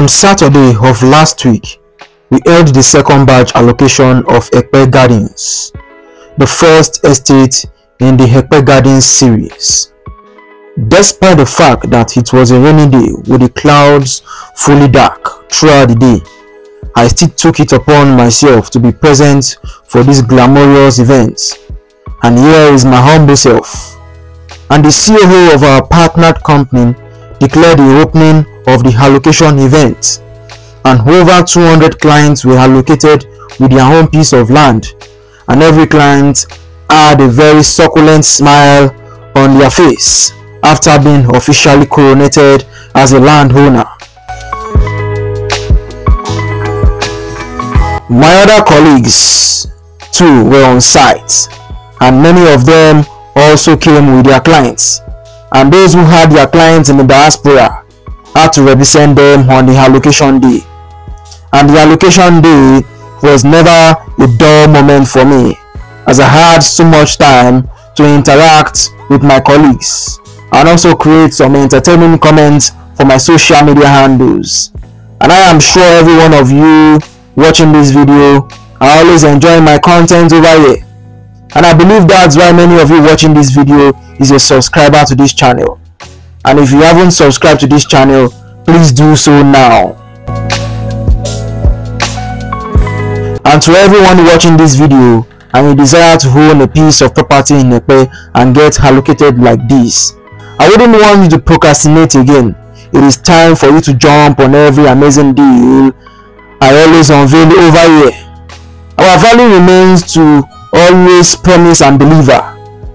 On Saturday of last week, we held the second batch allocation of Epe Gardens, the first estate in the Epe Gardens series. Despite the fact that it was a rainy day with the clouds fully dark throughout the day, I still took it upon myself to be present for this glamorous event. And here is my humble self. And the CEO of our partnered company declared the opening of the allocation event. And over 200 clients were allocated with their own piece of land. And every client had a very succulent smile on their face after being officially coronated as a landowner. My other colleagues too were on site and many of them also came with their clients and those who had their clients in the diaspora had to represent them on the allocation day. And the allocation day was never a dull moment for me as I had so much time to interact with my colleagues and also create some entertaining comments for my social media handles. And I am sure every one of you watching this video I always enjoy my content over here. And I believe that's why many of you watching this video is a subscriber to this channel and if you haven't subscribed to this channel please do so now and to everyone watching this video and you desire to own a piece of property in Epe and get allocated like this I wouldn't want you to procrastinate again it is time for you to jump on every amazing deal I always unveil over here. Our value remains to always promise and deliver.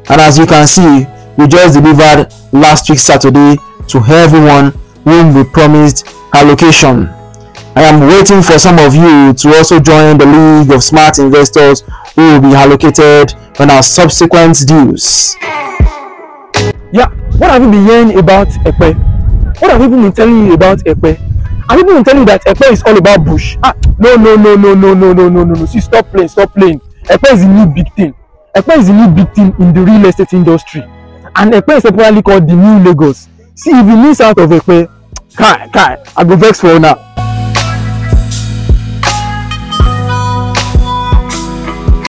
And as you can see, we just delivered last week Saturday to everyone whom we promised allocation. I am waiting for some of you to also join the League of Smart Investors who will be allocated on our subsequent deals. Yeah, what have you been hearing about Epe? What have people been telling you about Epe? And people will tell you that Epe is all about bush. Ah, no, no, no, no, no, no, no, no, no, no. See, stop playing, stop playing. Epe is the new big thing. Epe is the new big thing in the real estate industry. And Ekpe is popularly called the new Lagos. See, if you miss out of Ekpe, kai, kai, I go vex for now.